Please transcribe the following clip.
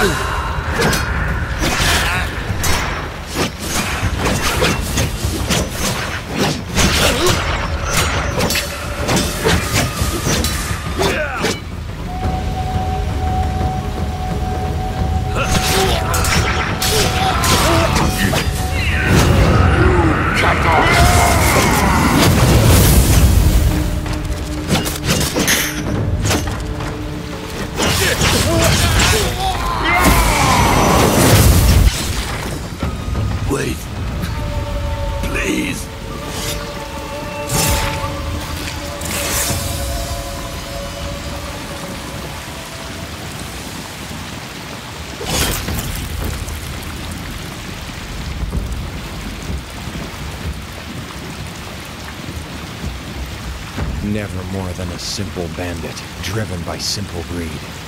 Oh! Wait. Please. Never more than a simple bandit, driven by simple greed.